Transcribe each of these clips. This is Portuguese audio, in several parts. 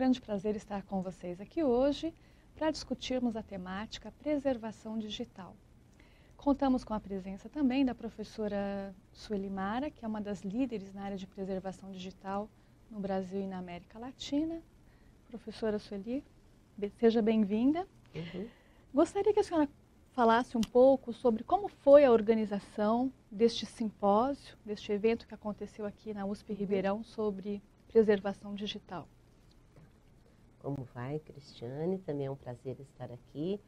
um grande prazer estar com vocês aqui hoje para discutirmos a temática preservação digital. Contamos com a presença também da professora Sueli Mara, que é uma das líderes na área de preservação digital no Brasil e na América Latina. Professora Sueli, seja bem-vinda. Uhum. Gostaria que a senhora falasse um pouco sobre como foi a organização deste simpósio, deste evento que aconteceu aqui na USP. Ribeirão sobre preservação digital. Como vai, Cristiane? Também é um prazer estar aqui.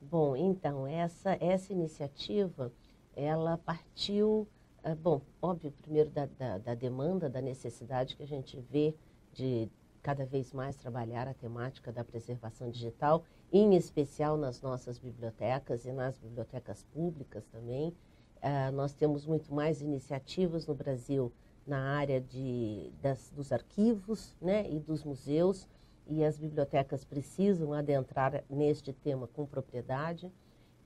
Bom, então, essa, essa iniciativa, ela partiu, ah, bom, óbvio, primeiro da, da, da demanda, da necessidade que a gente vê de cada vez mais trabalhar a temática da preservação digital, em especial nas nossas bibliotecas e nas bibliotecas públicas também. Uh, nós temos muito mais iniciativas no Brasil na área de, das, dos arquivos né, e dos museus, e as bibliotecas precisam adentrar neste tema com propriedade.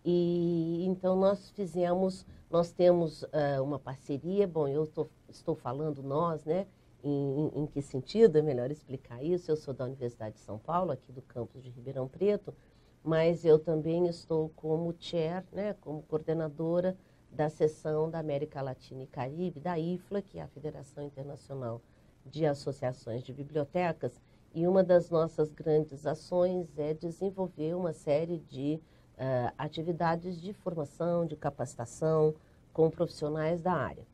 E então nós fizemos, nós temos uh, uma parceria, bom, eu tô, estou falando nós, né? Em, em, que sentido é melhor explicar isso? Eu sou da Universidade de São Paulo, aqui do campus de Ribeirão Preto, mas eu também estou como chair, né, como coordenadora da seção da América Latina e Caribe, da IFLA, que é a Federação Internacional de Associações de Bibliotecas, e uma das nossas grandes ações é desenvolver uma série de uh, atividades de formação, de capacitação com profissionais da área.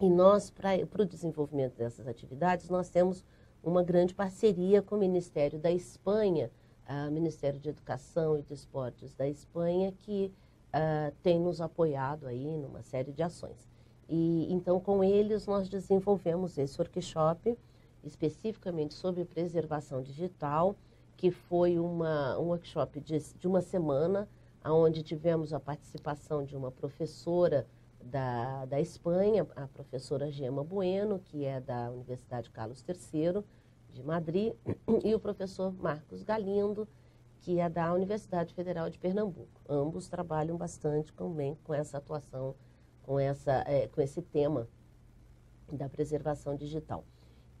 E nós, para o desenvolvimento dessas atividades, nós temos uma grande parceria com o Ministério da Espanha, o Ministério de Educação e de Esportes da Espanha, que uh, tem nos apoiado aí numa série de ações. E então, com eles, nós desenvolvemos esse workshop especificamente sobre preservação digital, que foi uma, um workshop de, de uma semana, onde tivemos a participação de uma professora da, da Espanha, a professora Gema Bueno, que é da Universidade Carlos III de Madrid, e o professor Marcos Galindo, que é da Universidade Federal de Pernambuco. Ambos trabalham bastante também com essa atuação, com, essa, é, com esse tema da preservação digital.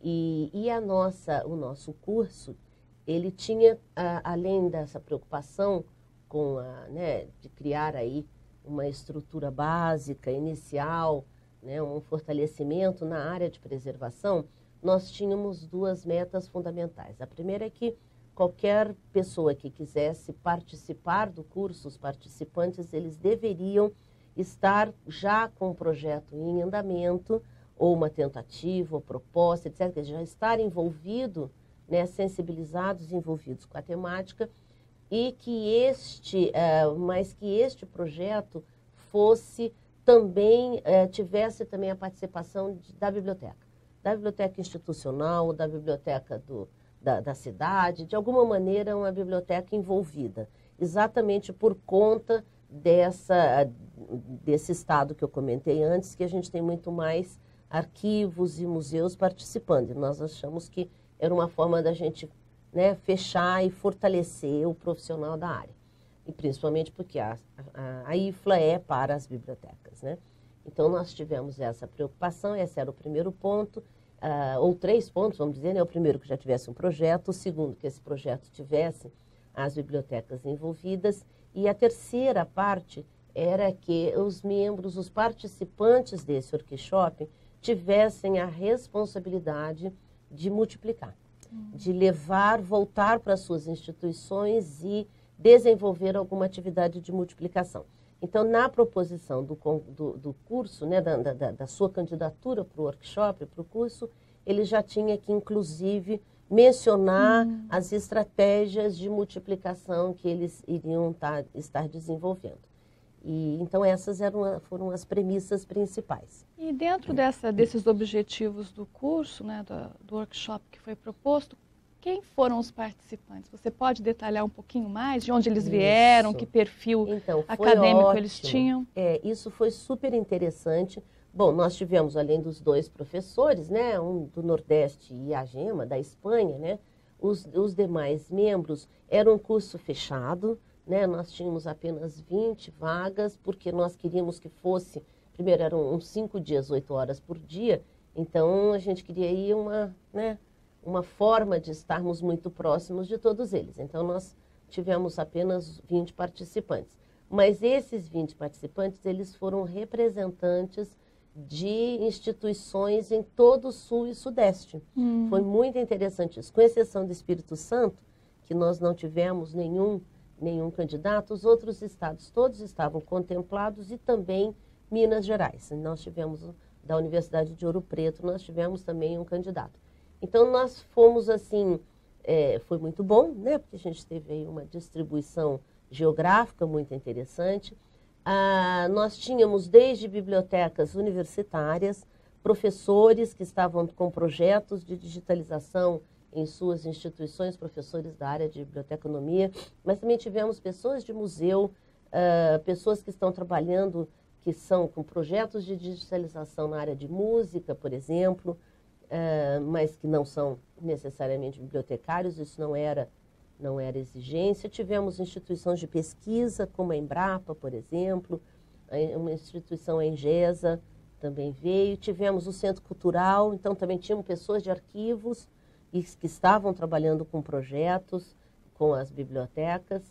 E, e a nossa, o nosso curso, ele tinha, a, além dessa preocupação com a, né, de criar aí uma estrutura básica, inicial, né, um fortalecimento na área de preservação, nós tínhamos duas metas fundamentais. A primeira é que qualquer pessoa que quisesse participar do curso, os participantes, eles deveriam estar já com o projeto em andamento, ou uma tentativa, ou proposta, etc., já estar envolvido, né, sensibilizados, envolvidos com a temática, e que este, uh, mas que este projeto fosse também, uh, tivesse também a participação de, da biblioteca, da biblioteca institucional, da biblioteca do, da, da cidade, de alguma maneira uma biblioteca envolvida, exatamente por conta dessa, desse estado que eu comentei antes, que a gente tem muito mais arquivos e museus participando. E nós achamos que era uma forma da gente né, fechar e fortalecer o profissional da área. E principalmente porque a, a, a IFLA é para as bibliotecas. Né? Então, nós tivemos essa preocupação, esse era o primeiro ponto, uh, ou três pontos, vamos dizer, né? o primeiro que já tivesse um projeto, o segundo que esse projeto tivesse as bibliotecas envolvidas, e a terceira parte era que os membros, os participantes desse workshop, tivessem a responsabilidade de multiplicar, uhum. de levar, voltar para suas instituições e desenvolver alguma atividade de multiplicação. Então, na proposição do, do, do curso, né, da, da, da, sua candidatura para o workshop, para o curso, ele já tinha que, inclusive, mencionar uhum. as estratégias de multiplicação que eles iriam tá, estar desenvolvendo. E, então, essas eram, foram as premissas principais. E dentro dessa, desses objetivos do curso, né, do, do, workshop que foi proposto, quem foram os participantes? Você pode detalhar um pouquinho mais de onde eles vieram, isso. que perfil então, acadêmico ótimo. eles tinham? É, isso foi super interessante. Bom, nós tivemos, além dos dois professores, né, um do Nordeste e a Gema, da Espanha, né, os, os demais membros, era um curso fechado, né? Nós tínhamos apenas 20 vagas, porque nós queríamos que fosse, primeiro eram uns cinco dias, oito horas por dia, então a gente queria ir uma, né, uma forma de estarmos muito próximos de todos eles. Então, nós tivemos apenas 20 participantes. Mas esses 20 participantes, eles foram representantes de instituições em todo o Sul e Sudeste. Hum. Foi muito interessante isso. Com exceção do Espírito Santo, que nós não tivemos nenhum, nenhum candidato, os outros estados todos estavam contemplados e também Minas Gerais. Nós tivemos da Universidade de Ouro Preto, nós tivemos também um candidato. Então nós fomos assim, é, foi muito bom, né? Porque a gente teve aí uma distribuição geográfica muito interessante. Ah, nós tínhamos desde bibliotecas universitárias, professores que estavam com projetos de digitalização em suas instituições, professores da área de biblioteconomia, mas também tivemos pessoas de museu, uh, pessoas que estão trabalhando, que são com projetos de digitalização na área de música, por exemplo, uh, mas que não são necessariamente bibliotecários, isso não era, não era exigência. Tivemos instituições de pesquisa, como a Embrapa, por exemplo, uma instituição a Engesa também veio. Tivemos o Centro Cultural, então também tínhamos pessoas de arquivos que estavam trabalhando com projetos, com as bibliotecas.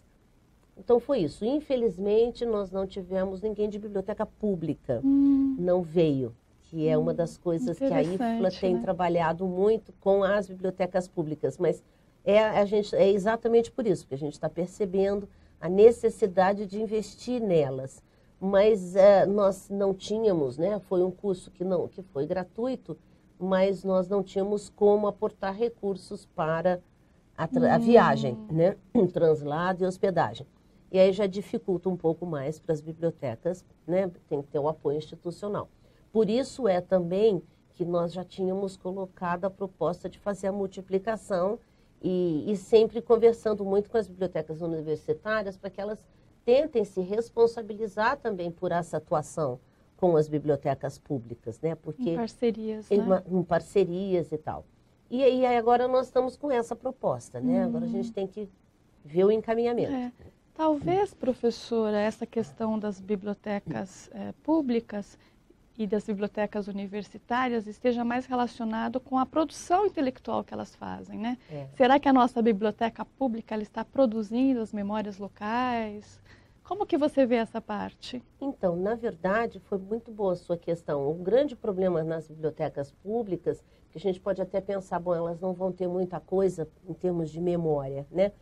Então foi isso. Infelizmente, nós não tivemos ninguém de biblioteca pública. Hum. Não veio que é uma das coisas que a IFLA tem né? trabalhado muito com as bibliotecas públicas. Mas é, a gente, é exatamente por isso que a gente está percebendo a necessidade de investir nelas. Mas é, nós não tínhamos, né? Foi um curso que não, que foi gratuito, mas nós não tínhamos como aportar recursos para a, a viagem, hum. né? translado e hospedagem. E aí já dificulta um pouco mais para as bibliotecas, né? Tem que ter o apoio institucional. Por isso é também que nós já tínhamos colocado a proposta de fazer a multiplicação e, e sempre conversando muito com as bibliotecas universitárias para que elas tentem se responsabilizar também por essa atuação com as bibliotecas públicas, né? Porque em parcerias, em, né? em parcerias e tal. E aí agora nós estamos com essa proposta, né? Agora a gente tem que ver o encaminhamento. É. Talvez, professora, essa questão das bibliotecas é, públicas e das bibliotecas universitárias esteja mais relacionado com a produção intelectual que elas fazem, né? É. Será que a nossa biblioteca pública está produzindo as memórias locais? Como que você vê essa parte? Então, na verdade, foi muito boa a sua questão. O grande problema nas bibliotecas públicas, que a gente pode até pensar, bom, elas não vão ter muita coisa em termos de memória, né?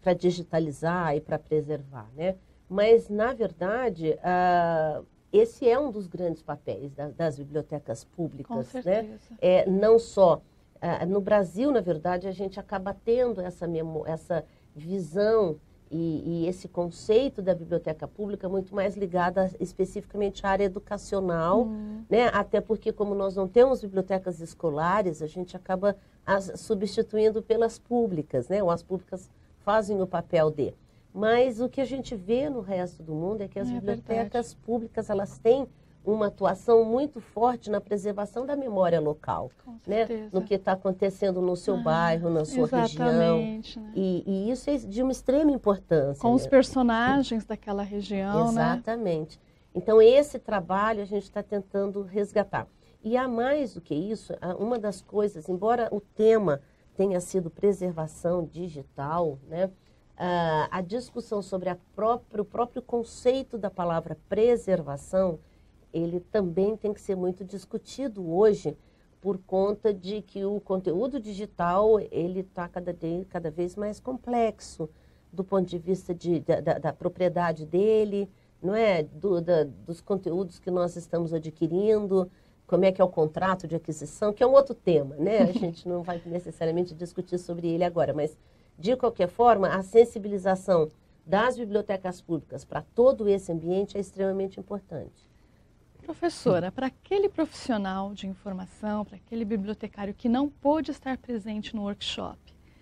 Para digitalizar e para preservar, né? Mas, na verdade, uh, esse é um dos grandes papéis da, das bibliotecas públicas, né? É, não só uh, no Brasil, na verdade, a gente acaba tendo essa, essa visão e, e, esse conceito da biblioteca pública muito mais ligada especificamente à área educacional, uhum. né? Até porque como nós não temos bibliotecas escolares, a gente acaba as substituindo pelas públicas, né? Ou as públicas fazem o papel de. Mas o que a gente vê no resto do mundo é que as é bibliotecas verdade. públicas elas têm uma atuação muito forte na preservação da memória local, né? no que está acontecendo no seu ah, bairro, na sua região. Né? E, e, isso é de uma extrema importância. Com né? os personagens daquela região. Né? Exatamente. Né? Então, esse trabalho a gente está tentando resgatar. E há mais do que isso, uma das coisas, embora o tema tenha sido preservação digital, né? Uh, a discussão sobre própria, o próprio conceito da palavra preservação, ele também tem que ser muito discutido hoje por conta de que o conteúdo digital ele está cada, cada vez mais complexo do ponto de vista de, da, da, da propriedade dele, não é, do, da, dos conteúdos que nós estamos adquirindo, como é que é o contrato de aquisição, que é um outro tema, né? A gente não vai necessariamente discutir sobre ele agora, mas de qualquer forma, a sensibilização das bibliotecas públicas para todo esse ambiente é extremamente importante. Professora, para aquele profissional de informação, para aquele bibliotecário que não pôde estar presente no workshop,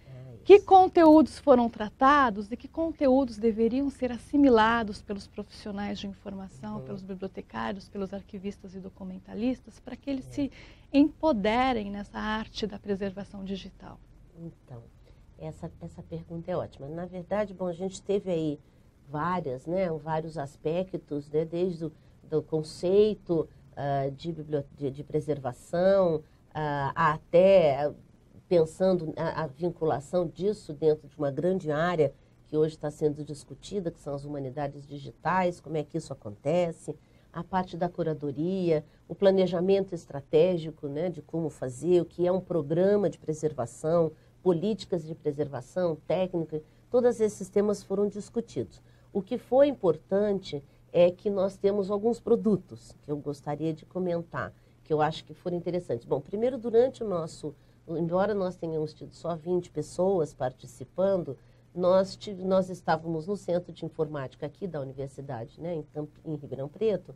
é que conteúdos foram tratados e que conteúdos deveriam ser assimilados pelos profissionais de informação, uhum. pelos bibliotecários, pelos arquivistas e documentalistas, para que eles é. se empoderem nessa arte da preservação digital? Então, essa, essa pergunta é ótima. Na verdade, bom, a gente teve aí várias, né, vários aspectos, né, desde o do conceito uh, de, de, preservação uh, até pensando a, a, vinculação disso dentro de uma grande área que hoje está sendo discutida, que são as humanidades digitais, como é que isso acontece, a parte da curadoria, o planejamento estratégico né, de como fazer, o que é um programa de preservação, políticas de preservação, técnica, todos esses temas foram discutidos. O que foi importante é que nós temos alguns produtos que eu gostaria de comentar, que eu acho que foram interessantes. Bom, primeiro, durante o nosso, embora nós tenhamos tido só 20 pessoas participando, nós, nós estávamos no Centro de Informática aqui da Universidade, né, em, em Ribeirão Preto,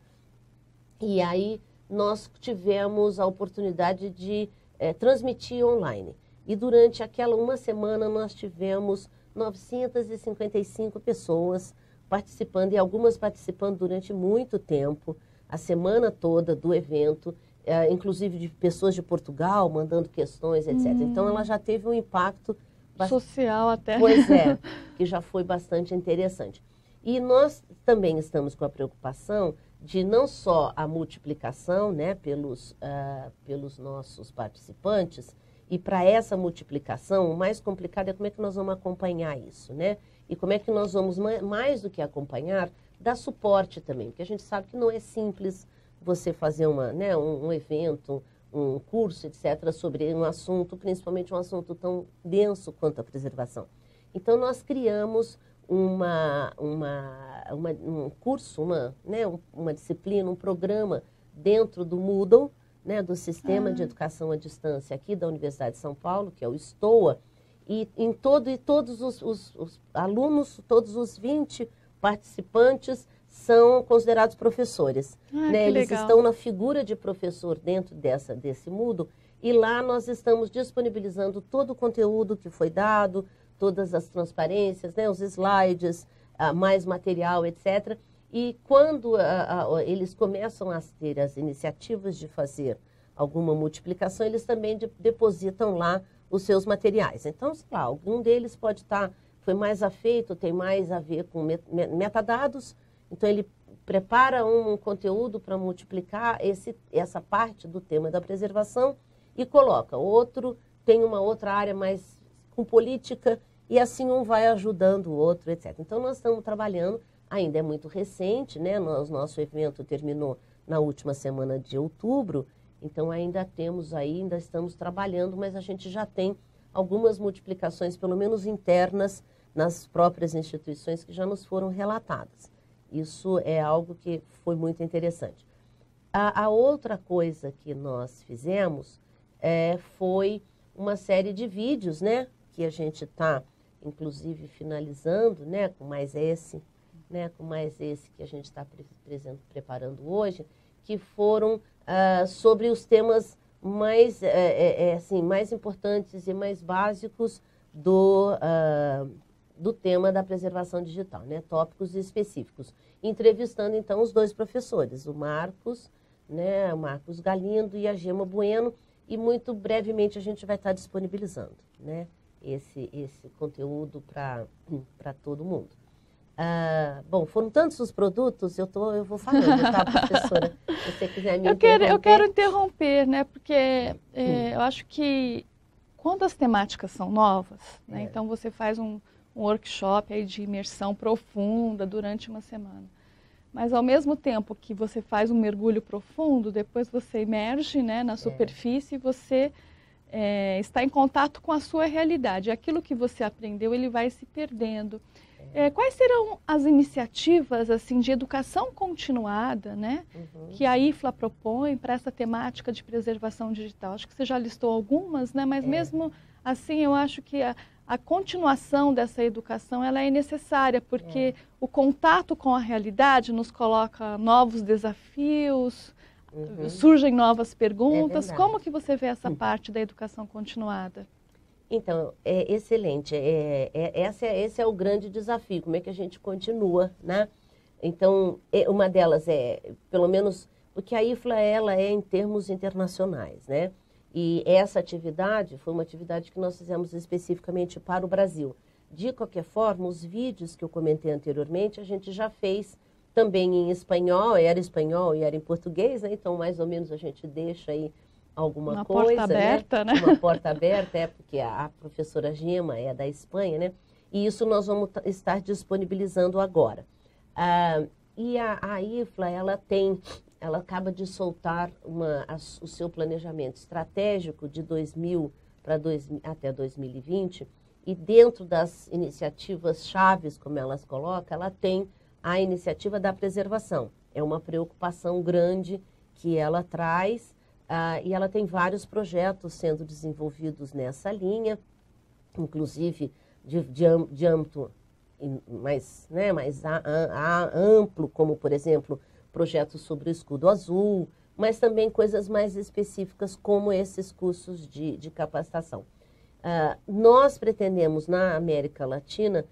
e aí nós tivemos a oportunidade de é, transmitir online. E durante aquela uma semana nós tivemos 955 pessoas participando, e algumas participando durante muito tempo, a semana toda do evento, é, inclusive de pessoas de Portugal mandando questões, etc. Hum. Então ela já teve um impacto social até. Pois é, que já foi bastante interessante. E nós também estamos com a preocupação de não só a multiplicação né, pelos, uh, pelos nossos participantes, e para essa multiplicação, o mais complicado é como é que nós vamos acompanhar isso, né? E como é que nós vamos, mais do que acompanhar, dar suporte também, porque a gente sabe que não é simples você fazer uma, né, um, um evento, um curso, etc., sobre um assunto, principalmente um assunto tão denso quanto a preservação. Então, nós criamos uma, uma, uma um curso, uma, né, uma disciplina, um programa dentro do Moodle, né, do Sistema ah. de Educação à Distância aqui da Universidade de São Paulo, que é o STOA, e em todo e todos os, os, os alunos, todos os 20 participantes são considerados professores. Ah, né? Eles legal. estão na figura de professor dentro dessa, desse Moodle e lá nós estamos disponibilizando todo o conteúdo que foi dado, todas as transparências, né, os slides, uh, mais material, etc. E quando uh, uh, eles começam a ter as iniciativas de fazer alguma multiplicação, eles também de, depositam lá os seus materiais. Então, sei lá, algum deles pode estar, tá, foi mais afeito, tem mais a ver com met metadados, então ele prepara um conteúdo para multiplicar esse, essa parte do tema da preservação e coloca. Outro tem uma outra área mais com política e assim um vai ajudando o outro, etc. Então nós estamos trabalhando, ainda é muito recente, né? Nosso evento terminou na última semana de outubro, então ainda temos aí, ainda estamos trabalhando, mas a gente já tem algumas multiplicações, pelo menos internas, nas próprias instituições que já nos foram relatadas. Isso é algo que foi muito interessante. A, a outra coisa que nós fizemos é, foi uma série de vídeos, né? Que a gente está inclusive finalizando, né, com mais esse, né, com mais esse que a gente está pre preparando hoje, que foram ah, sobre os temas mais, é, é, assim, mais importantes e mais básicos do, ah, do tema da preservação digital, né, tópicos específicos. Entrevistando, então, os dois professores, o Marcos, né, o Marcos Galindo e a Gema Bueno, e muito brevemente a gente vai estar disponibilizando, né, esse, esse conteúdo para todo mundo. Ah, bom, foram tantos os produtos, eu, tô, eu vou falando, tá, professora? Se você quiser me eu quero, eu quero interromper, né? Porque é, hum. eu acho que quando as temáticas são novas, né, é. então você faz um, um workshop aí de imersão profunda durante uma semana. Mas ao mesmo tempo que você faz um mergulho profundo, depois você emerge né, na é. superfície e você é, está em contato com a sua realidade. Aquilo que você aprendeu, ele vai se perdendo. É, quais serão as iniciativas assim de educação continuada, né, uhum. que a IFLA propõe para essa temática de preservação digital? Acho que você já listou algumas, né, mas é. mesmo assim eu acho que a, a, continuação dessa educação ela é necessária porque é. o contato com a realidade nos coloca novos desafios, Uhum. Surgem novas perguntas. É Como que você vê essa parte da educação continuada? Então, é excelente. É, é, é, esse é o grande desafio. Como é que a gente continua, né? Então, é, uma delas é, pelo menos, porque a IFLA ela é em termos internacionais, né? E essa atividade foi uma atividade que nós fizemos especificamente para o Brasil. De qualquer forma, os vídeos que eu comentei anteriormente, a gente já fez também em espanhol, era espanhol e era em português, né? então mais ou menos a gente deixa aí alguma uma coisa. Porta aberta, né? né? Uma porta aberta, é porque a, a professora Gema é da Espanha, né? E isso nós vamos estar disponibilizando agora. Ah, e a, a IFLA, ela tem, ela acaba de soltar uma, a, o seu planejamento estratégico de 2000 para até 2020, e dentro das iniciativas chaves, como elas colocam, ela tem a iniciativa da preservação. É uma preocupação grande que ela traz uh, e ela tem vários projetos sendo desenvolvidos nessa linha, inclusive de, de, de âmbito mais, né, mais a, a, a amplo, como, por exemplo, projetos sobre o escudo azul, mas também coisas mais específicas, como esses cursos de, de capacitação. Uh, nós pretendemos, na América Latina,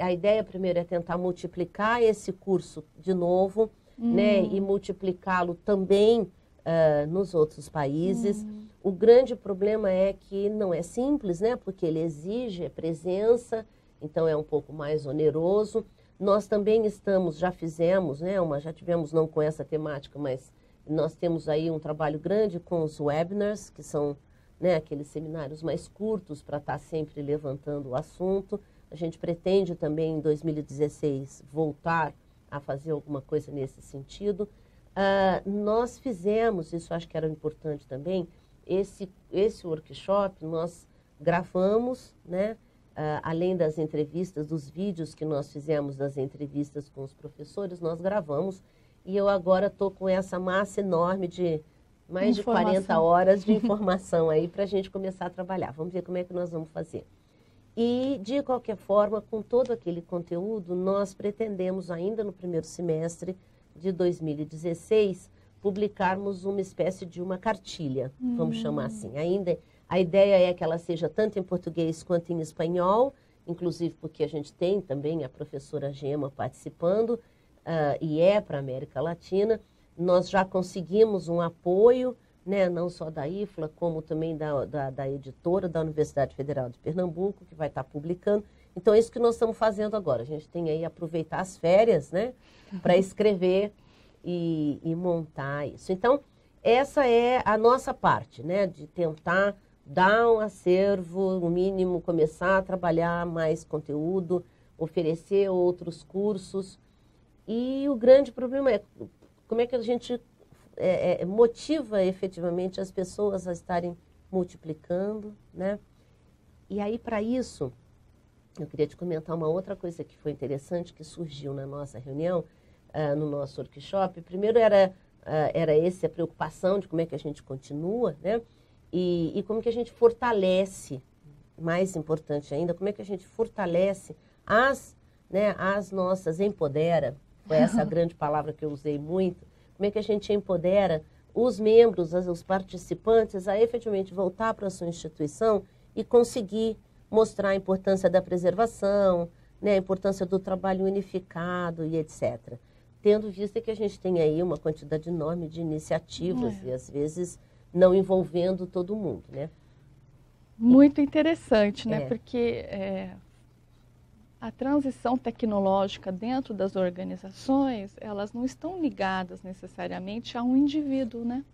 a ideia primeiro é tentar multiplicar esse curso de novo, uhum. né, e multiplicá-lo também uh, nos outros países. Uhum. O grande problema é que não é simples, né, porque ele exige presença, então é um pouco mais oneroso. Nós também estamos, já fizemos, né, uma, já tivemos, não com essa temática, mas nós temos aí um trabalho grande com os webinars, que são né, aqueles seminários mais curtos para estar tá sempre levantando o assunto. A gente pretende também em 2016 voltar a fazer alguma coisa nesse sentido. Uh, nós fizemos, isso acho que era importante também, esse, esse workshop nós gravamos, né? Uh, além das entrevistas, dos vídeos que nós fizemos das entrevistas com os professores, nós gravamos. E eu agora estou com essa massa enorme de mais informação. de 40 horas de informação aí para a gente começar a trabalhar. Vamos ver como é que nós vamos fazer. E, de qualquer forma, com todo aquele conteúdo, nós pretendemos, ainda no primeiro semestre de 2016, publicarmos uma espécie de uma cartilha, hum. vamos chamar assim. Ainda a ideia é que ela seja tanto em português quanto em espanhol, inclusive porque a gente tem também a professora Gema participando, uh, e é para a América Latina. Nós já conseguimos um apoio, né, não só da IFLA, como também da, da, da editora da Universidade Federal de Pernambuco, que vai estar publicando. Então, é isso que nós estamos fazendo agora. A gente tem aí aproveitar as férias, né, para escrever e, e montar isso. Então, essa é a nossa parte, né, de tentar dar um acervo, no mínimo, começar a trabalhar mais conteúdo, oferecer outros cursos. E o grande problema é como é que a gente é, é, motiva efetivamente as pessoas a estarem multiplicando, né? E aí, para isso, eu queria te comentar uma outra coisa que foi interessante, que surgiu na nossa reunião, uh, no nosso workshop. Primeiro era, uh, era essa preocupação de como é que a gente continua, né? E, e como que a gente fortalece, mais importante ainda, como é que a gente fortalece as, né, as nossas, empodera, foi essa a grande palavra que eu usei muito, como é que a gente empodera os membros, os participantes a efetivamente voltar para a sua instituição e conseguir mostrar a importância da preservação, né, a importância do trabalho unificado e etc. Tendo visto que a gente tem aí uma quantidade enorme de iniciativas é. e às vezes não envolvendo todo mundo, né? Muito interessante, né? É. Porque é, a transição tecnológica dentro das organizações, elas não estão ligadas necessariamente a um indivíduo, né?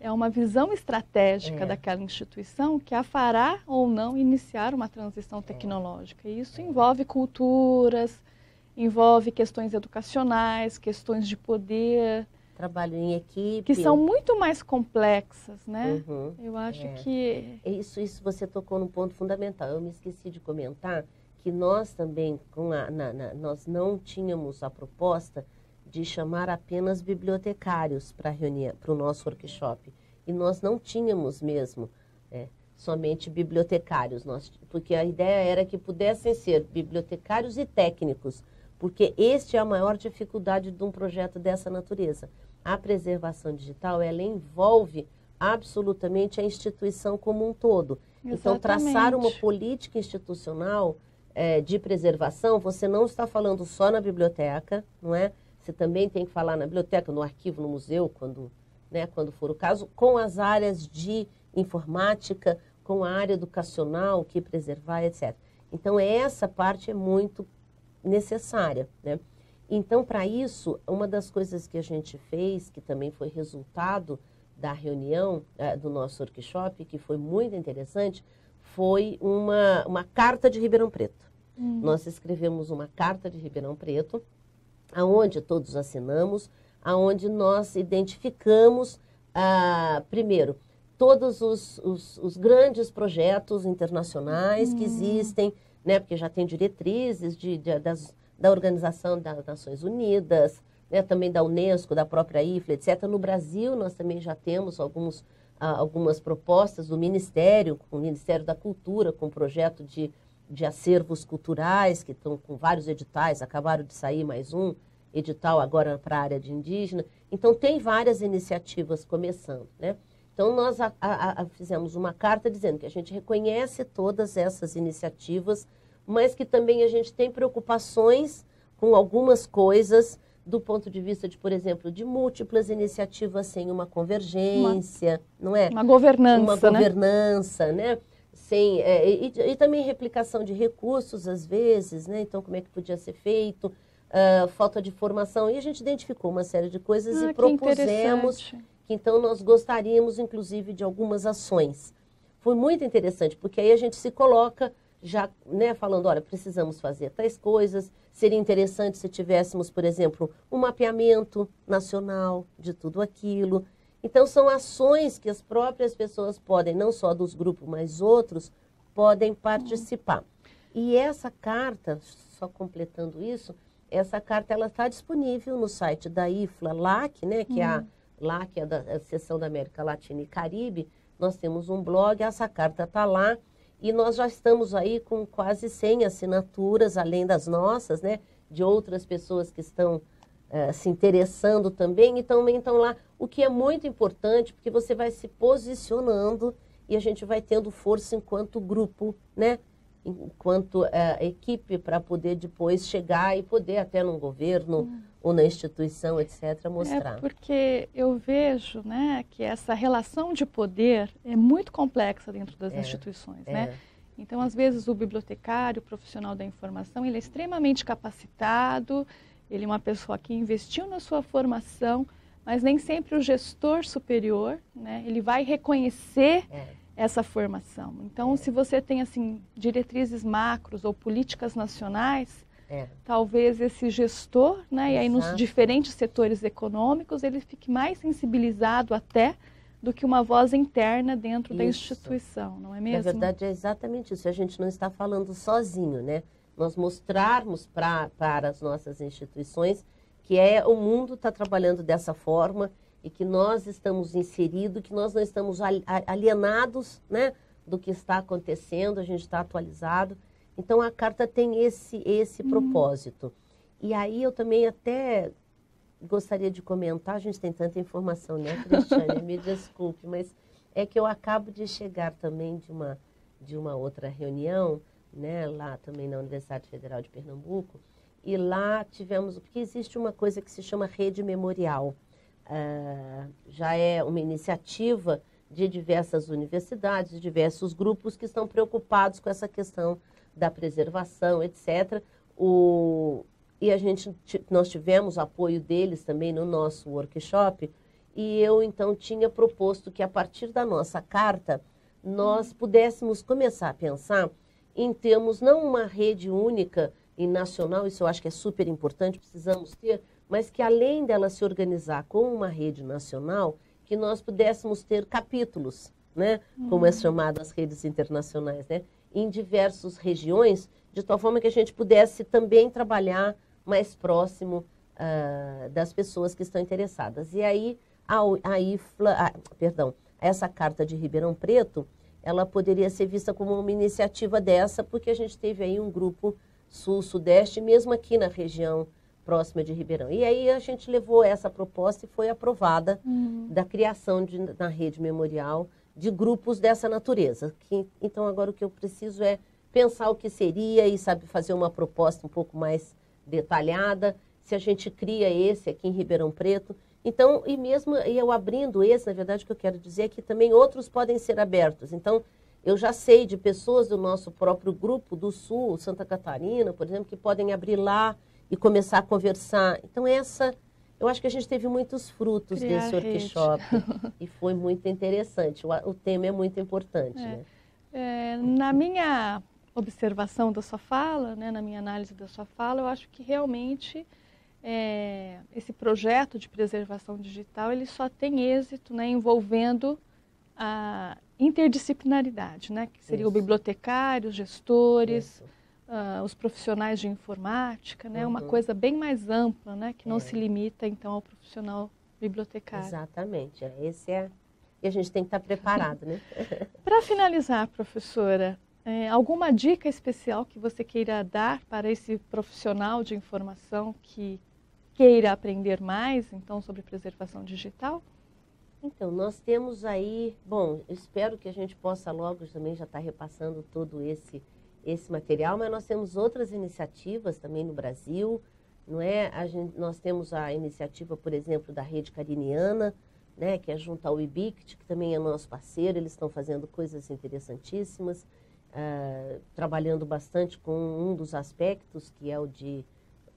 É uma visão estratégica é. daquela instituição que a fará ou não iniciar uma transição tecnológica. E isso envolve culturas, envolve questões educacionais, questões de poder, trabalho em equipe. Que são muito mais complexas, né? Uhum, Eu acho é. que. É isso, isso você tocou num ponto fundamental. Eu me esqueci de comentar que nós também, com a, na, na, nós não tínhamos a proposta de chamar apenas bibliotecários para para o nosso workshop. E nós não tínhamos mesmo é, somente bibliotecários, nós, porque a ideia era que pudessem ser bibliotecários e técnicos, porque este é a maior dificuldade de um projeto dessa natureza a preservação digital ela envolve absolutamente a instituição como um todo. Exatamente. Então, traçar uma política institucional é, de preservação, você não está falando só na biblioteca, não é? Você também tem que falar na biblioteca, no arquivo, no museu, quando, né, quando for o caso, com as áreas de informática, com a área educacional, que preservar, etc. Então, essa parte é muito necessária, né? Então, para isso, uma das coisas que a gente fez, que também foi resultado da reunião uh, do nosso workshop, que foi muito interessante, foi uma, uma carta de Ribeirão Preto. Uhum. Nós escrevemos uma carta de Ribeirão Preto, aonde todos assinamos, aonde nós identificamos, ah, primeiro, todos os, os, os, grandes projetos internacionais que existem, né, porque já tem diretrizes de, de das, da Organização das Nações Unidas, né, também da Unesco, da própria IFLA, etc. No Brasil, nós também já temos alguns, ah, algumas propostas do Ministério, com o Ministério da Cultura, com um projeto de, de acervos culturais, que estão com vários editais, acabaram de sair mais um edital agora para a área de indígena. Então, tem várias iniciativas começando. Né? Então, nós a, a, a fizemos uma carta dizendo que a gente reconhece todas essas iniciativas, mas que também a gente tem preocupações com algumas coisas do ponto de vista de, por exemplo, de múltiplas iniciativas sem uma convergência, uma, não é? Uma governança, Uma governança, né? né? Sem, é, e, e, também replicação de recursos, às vezes, né? Então, como é que podia ser feito? Uh, falta de formação. E a gente identificou uma série de coisas ah, e propusemos que, que, então, nós gostaríamos, inclusive, de algumas ações. Foi muito interessante, porque aí a gente se coloca já né, falando, olha, precisamos fazer tais coisas, Seria interessante se tivéssemos, por exemplo, um mapeamento nacional de tudo aquilo. Então, são ações que as próprias pessoas podem, não só dos grupos, mas outros, podem participar. E essa carta, só completando isso, essa carta ela está disponível no site da IFLA LAC, né, que uhum. é a uhum. LAC, é da a Seção da América Latina e Caribe. Nós temos um blog, essa carta está lá. E nós já estamos aí com quase 100 assinaturas, além das nossas, né? De outras pessoas que estão uh, se interessando também e também estão lá. O que é muito importante, porque você vai se posicionando e a gente vai tendo força enquanto grupo, né? Enquanto uh, equipe para poder depois chegar e poder até no governo hum. ou na instituição, etc., mostrar. É porque eu vejo né, que essa relação de poder é muito complexa dentro das é, instituições, é. né? Então, às vezes, o bibliotecário, o profissional da informação, ele é extremamente capacitado, ele é uma pessoa que investiu na sua formação, mas nem sempre o gestor superior, né, ele vai reconhecer é. essa formação. Então, é. se você tem, assim, diretrizes macros ou políticas nacionais, é. talvez esse gestor, né, e aí nos diferentes setores econômicos, ele fique mais sensibilizado até do que uma voz interna dentro isso. da instituição, não é mesmo? Na verdade, é exatamente isso. A gente não está falando sozinho, né? Nós mostrarmos pra, para as nossas instituições que é o mundo está trabalhando dessa forma e que nós estamos inseridos, que nós não estamos alienados, né, do que está acontecendo, a gente está atualizado. Então a carta tem esse esse uhum. propósito. E aí eu também até gostaria de comentar, a gente tem tanta informação, né, Cristiane? Me desculpe, mas é que eu acabo de chegar também de uma, de uma outra reunião, né, lá também na Universidade Federal de Pernambuco, e lá tivemos, porque existe uma coisa que se chama Rede Memorial. Uh, já é uma iniciativa de diversas universidades, de diversos grupos que estão preocupados com essa questão da preservação, etc. O, e a gente, nós tivemos apoio deles também no nosso workshop, e eu então tinha proposto que a partir da nossa carta nós pudéssemos começar a pensar em termos não uma rede única e nacional, isso eu acho que é super importante, precisamos ter, mas que além dela se organizar como uma rede nacional, que nós pudéssemos ter capítulos, né, como é uhum. chamado as redes internacionais, né, em diversas regiões, de tal forma que a gente pudesse também trabalhar mais próximo uh, das pessoas que estão interessadas. E aí, a, a IFLA, a, perdão, essa carta de Ribeirão Preto, ela poderia ser vista como uma iniciativa dessa, porque a gente teve aí um grupo sul-sudeste, mesmo aqui na região próxima de Ribeirão. E aí a gente levou essa proposta e foi aprovada uhum. da criação de, na rede memorial de grupos dessa natureza. Que, então agora o que eu preciso é pensar o que seria e sabe fazer uma proposta um pouco mais detalhada, se a gente cria esse aqui em Ribeirão Preto. Então, e mesmo eu abrindo esse, na verdade, o que eu quero dizer é que também outros podem ser abertos. Então, eu já sei de pessoas do nosso próprio grupo do Sul, Santa Catarina, por exemplo, que podem abrir lá e começar a conversar. Então, essa eu acho que a gente teve muitos frutos Criar desse workshop e foi muito interessante. O, o, tema é muito importante. É. Né? É, na minha observação da sua fala, né, na minha análise da sua fala, eu acho que realmente é, esse projeto de preservação digital ele só tem êxito né, envolvendo a interdisciplinaridade, né, que seria Isso. o bibliotecário, os gestores, uh, os profissionais de informática, né, uhum. uma coisa bem mais ampla, né, que não é. se limita então ao profissional bibliotecário. Exatamente, é, esse é e a gente tem que estar preparado, né? Para finalizar, professora, é, alguma dica especial que você queira dar para esse profissional de informação que queira aprender mais, então, sobre preservação digital? Então, nós temos aí, bom, espero que a gente possa logo também já estar repassando todo esse, esse material, mas nós temos outras iniciativas também no Brasil, não é? Gente, nós temos a iniciativa, por exemplo, da Rede Cariniana, né, que é junto ao IBICT, que também é nosso parceiro, eles estão fazendo coisas interessantíssimas, uh, trabalhando bastante com um dos aspectos, que é o de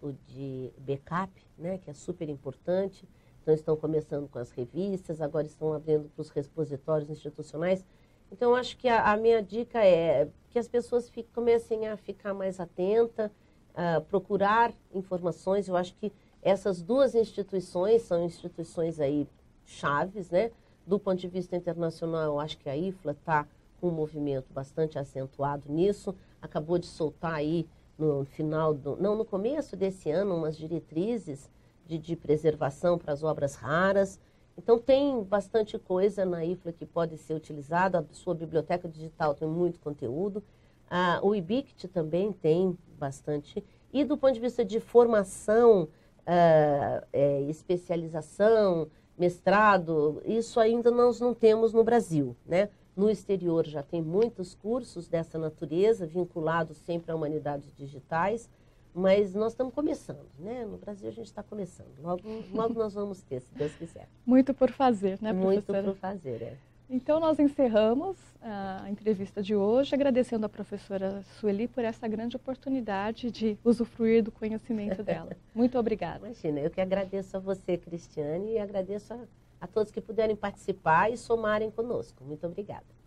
o de backup, né, que é super importante. Então, estão começando com as revistas, agora estão abrindo para os repositórios institucionais. Então, acho que a, a, minha dica é que as pessoas fiquem, comecem a ficar mais atentas, a procurar informações. Eu acho que essas duas instituições são instituições aí chaves, né? Do ponto de vista internacional, eu acho que a IFLA está com um movimento bastante acentuado nisso. Acabou de soltar aí no final, do, não, no começo desse ano, umas diretrizes de, de preservação para as obras raras. Então, tem bastante coisa na IFLA que pode ser utilizada. A sua biblioteca digital tem muito conteúdo. Ah, o IBICT também tem bastante. E do ponto de vista de formação, ah, é, especialização, mestrado, isso ainda nós não temos no Brasil, né? No exterior já tem muitos cursos dessa natureza, vinculados sempre a humanidades digitais, mas nós estamos começando, né? No Brasil a gente está começando. Logo, logo nós vamos ter, se Deus quiser. Muito por fazer, né, professora? Muito por fazer, é. Então nós encerramos a entrevista de hoje, agradecendo a professora Sueli por essa grande oportunidade de usufruir do conhecimento dela. Muito obrigada. Imagina, eu que agradeço a você, Cristiane, e agradeço a a todos que puderem participar e somarem conosco. Muito obrigada.